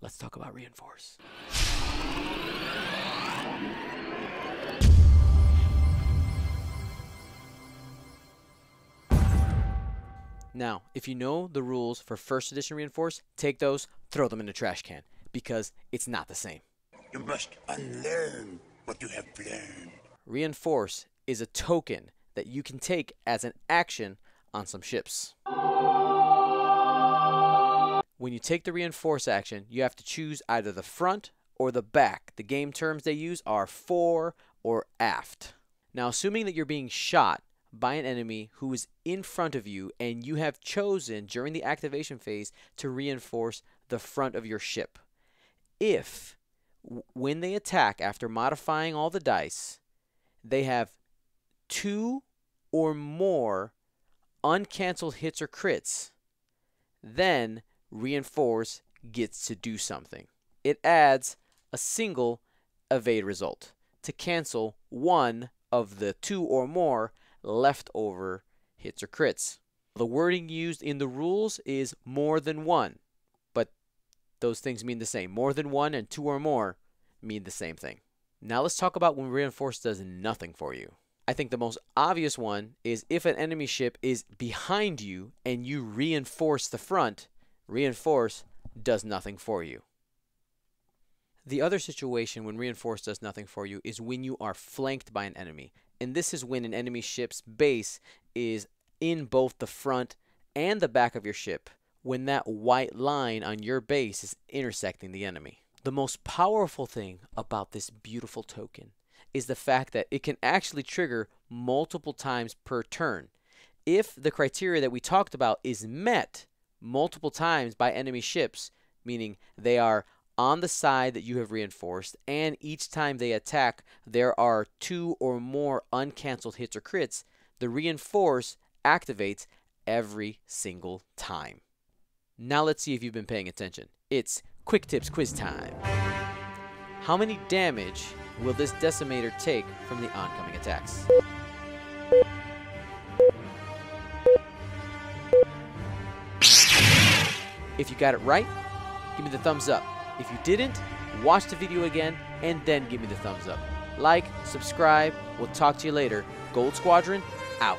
let's talk about reinforce. Now, if you know the rules for first edition reinforce, take those, throw them in the trash can because it's not the same. You must unlearn what you have learned. Reinforce is a token that you can take as an action on some ships. When you take the reinforce action, you have to choose either the front or the back. The game terms they use are fore or aft. Now, assuming that you're being shot by an enemy who is in front of you and you have chosen during the activation phase to reinforce the front of your ship. If, when they attack after modifying all the dice, they have two or more uncanceled hits or crits, then reinforce gets to do something. It adds a single evade result to cancel one of the two or more leftover hits or crits. The wording used in the rules is more than one, but those things mean the same. More than one and two or more mean the same thing. Now let's talk about when reinforce does nothing for you. I think the most obvious one is if an enemy ship is behind you and you reinforce the front, reinforce does nothing for you. The other situation when reinforce does nothing for you is when you are flanked by an enemy. And this is when an enemy ship's base is in both the front and the back of your ship when that white line on your base is intersecting the enemy. The most powerful thing about this beautiful token is the fact that it can actually trigger multiple times per turn. If the criteria that we talked about is met multiple times by enemy ships, meaning they are on the side that you have reinforced, and each time they attack, there are two or more uncancelled hits or crits, the reinforce activates every single time. Now let's see if you've been paying attention. It's Quick Tips Quiz time. How many damage will this decimator take from the oncoming attacks? If you got it right, give me the thumbs up. If you didn't, watch the video again and then give me the thumbs up. Like, subscribe, we'll talk to you later. Gold Squadron, out.